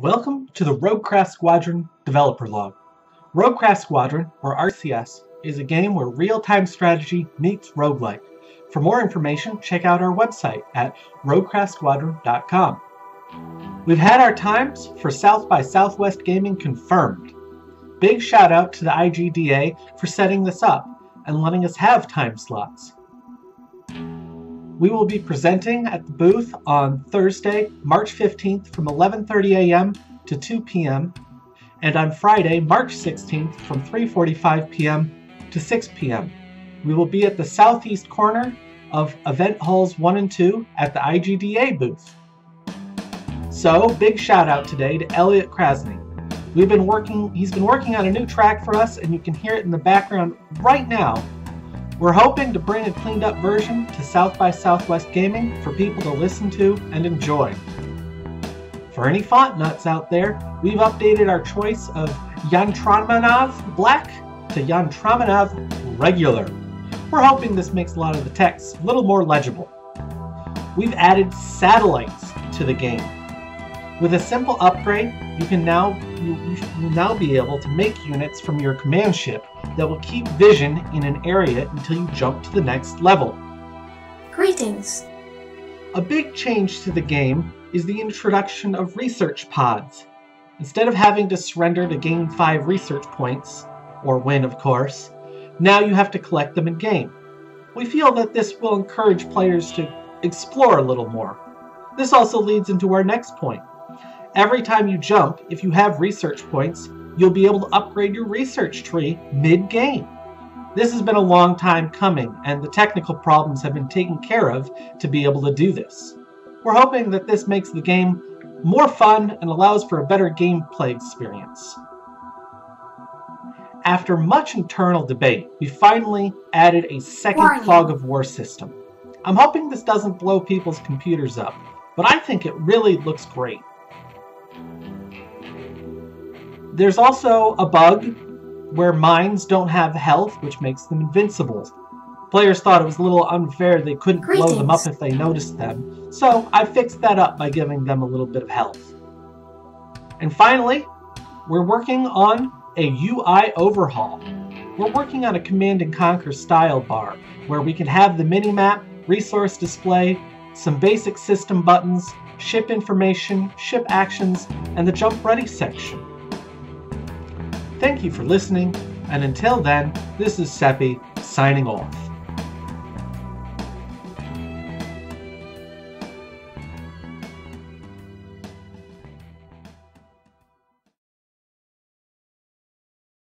Welcome to the Roguecraft Squadron Developer Log. Roguecraft Squadron, or RCS, is a game where real-time strategy meets roguelike. For more information, check out our website at roguecraftsquadron.com. We've had our times for South by Southwest Gaming confirmed. Big shout out to the IGDA for setting this up and letting us have time slots. We will be presenting at the booth on Thursday, March 15th from 11:30 a.m. to 2 p.m. and on Friday, March 16th from 3:45 p.m. to 6 p.m. We will be at the southeast corner of event halls 1 and 2 at the IGDA booth. So, big shout out today to Elliot Krasny. We've been working he's been working on a new track for us and you can hear it in the background right now we're hoping to bring a cleaned up version to South by Southwest Gaming for people to listen to and enjoy. For any font nuts out there, we've updated our choice of Yantramanav Black to Yantramanav Regular. We're hoping this makes a lot of the text a little more legible. We've added satellites to the game with a simple upgrade, you can now you, you now be able to make units from your command ship that will keep vision in an area until you jump to the next level. Greetings. A big change to the game is the introduction of research pods. Instead of having to surrender to gain 5 research points, or win of course, now you have to collect them in game. We feel that this will encourage players to explore a little more. This also leads into our next point. Every time you jump, if you have research points, you'll be able to upgrade your research tree mid-game. This has been a long time coming, and the technical problems have been taken care of to be able to do this. We're hoping that this makes the game more fun and allows for a better gameplay experience. After much internal debate, we finally added a second Warning. fog of war system. I'm hoping this doesn't blow people's computers up, but I think it really looks great. There's also a bug where mines don't have health, which makes them invincible. Players thought it was a little unfair they couldn't blow them up if they noticed them, so I fixed that up by giving them a little bit of health. And finally, we're working on a UI overhaul. We're working on a Command and Conquer style bar where we can have the minimap, resource display, some basic system buttons, ship information, ship actions, and the jump ready section. Thank you for listening, and until then, this is Seppi signing off.